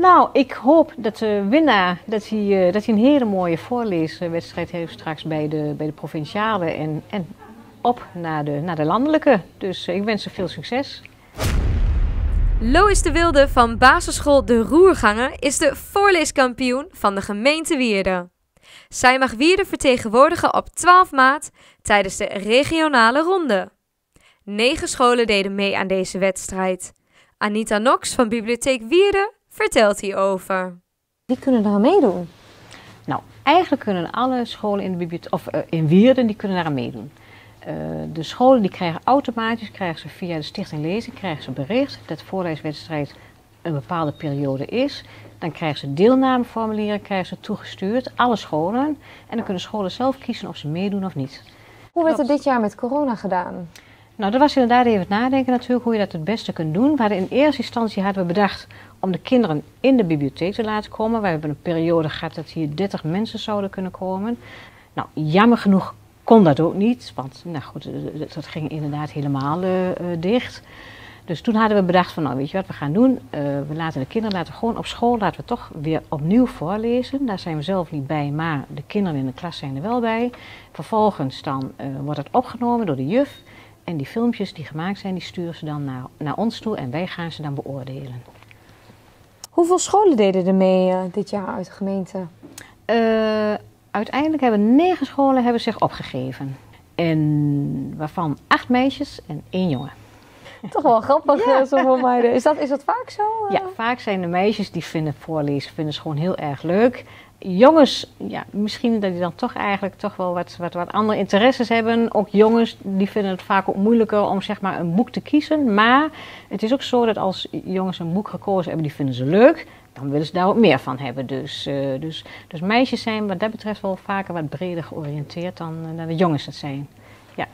Nou, ik hoop dat de winnaar dat hij, eh, dat hij een hele mooie voorleeswedstrijd heeft straks bij de, bij de provinciale en, en op naar de, naar de landelijke. Dus eh, ik wens ze veel succes. Lois de Wilde van basisschool De Roergangen is de voorleeskampioen van de gemeente Wierden. Zij mag Wierden vertegenwoordigen op 12 maart tijdens de regionale ronde. Negen scholen deden mee aan deze wedstrijd. Anita Knox van Bibliotheek Wierden vertelt hierover. Wie kunnen daar aan meedoen? Nou, eigenlijk kunnen alle scholen in, de bibliotheek, of, uh, in Wierden die kunnen daar aan meedoen. Uh, de scholen die krijgen automatisch, krijgen ze via de Stichting Lezen, krijgen ze bericht dat de voorleeswedstrijd een bepaalde periode is. Dan krijgen ze deelnameformulieren krijgen ze toegestuurd, alle scholen. En dan kunnen scholen zelf kiezen of ze meedoen of niet. Hoe werd het dit jaar met corona gedaan? Nou, dat was inderdaad even het nadenken natuurlijk hoe je dat het beste kunt doen. In eerste instantie hadden we bedacht om de kinderen in de bibliotheek te laten komen. We hebben een periode gehad dat hier 30 mensen zouden kunnen komen. Nou, jammer genoeg kon dat ook niet, want nou goed, dat ging inderdaad helemaal uh, dicht. Dus toen hadden we bedacht van, nou weet je wat we gaan doen? We laten de kinderen laten gewoon op school, laten we toch weer opnieuw voorlezen. Daar zijn we zelf niet bij, maar de kinderen in de klas zijn er wel bij. Vervolgens dan wordt het opgenomen door de juf. En die filmpjes die gemaakt zijn, die sturen ze dan naar, naar ons toe en wij gaan ze dan beoordelen. Hoeveel scholen deden er mee uh, dit jaar uit de gemeente? Uh, uiteindelijk hebben negen scholen hebben zich opgegeven. En waarvan acht meisjes en één jongen. Toch wel grappig ja. zo voor meiden. Is dat, is dat vaak zo? Ja, vaak zijn de meisjes die vinden voorlezen vinden ze gewoon heel erg leuk. Jongens, ja, misschien dat die dan toch eigenlijk toch wel wat, wat, wat andere interesses hebben. Ook jongens, die vinden het vaak ook moeilijker om zeg maar een boek te kiezen. Maar het is ook zo dat als jongens een boek gekozen hebben, die vinden ze leuk. Dan willen ze daar ook meer van hebben. Dus, uh, dus, dus meisjes zijn wat dat betreft wel vaker wat breder georiënteerd dan, uh, dan de jongens dat zijn. Ja.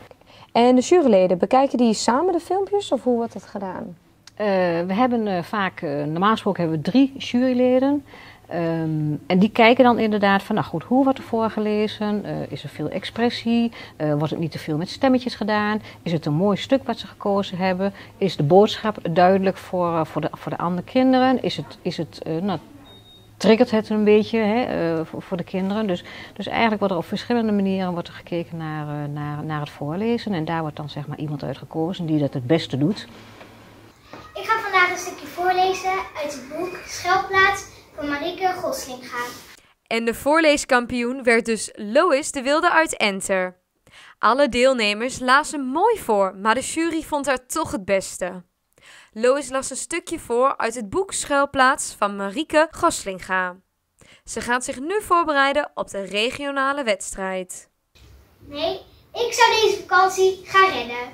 En de juryleden, bekijken die samen de filmpjes of hoe wordt dat gedaan? Uh, we hebben vaak, normaal gesproken hebben we drie juryleden. Um, en die kijken dan inderdaad van, nou goed, hoe wordt er voorgelezen? Is er veel expressie? Wordt het niet te veel met stemmetjes gedaan? Is het een mooi stuk wat ze gekozen hebben? Is de boodschap duidelijk voor, voor, de, voor de andere kinderen? Is het, is het nou, triggert het een beetje hè, voor, voor, de kinderen? Dus, dus eigenlijk wordt er op verschillende manieren wordt er gekeken naar, naar, naar het voorlezen. En daar wordt dan zeg maar iemand uit gekozen die dat het beste doet. Ik ga vandaag een stukje voorlezen uit het boek Schelplaats van Marieke Goslinga. En de voorleeskampioen werd dus Lois de Wilde uit Enter. Alle deelnemers lazen mooi voor, maar de jury vond haar toch het beste. Lois las een stukje voor uit het boek Schuilplaats van Marieke Goslinga. Ze gaat zich nu voorbereiden op de regionale wedstrijd. Nee, ik zou deze vakantie gaan redden.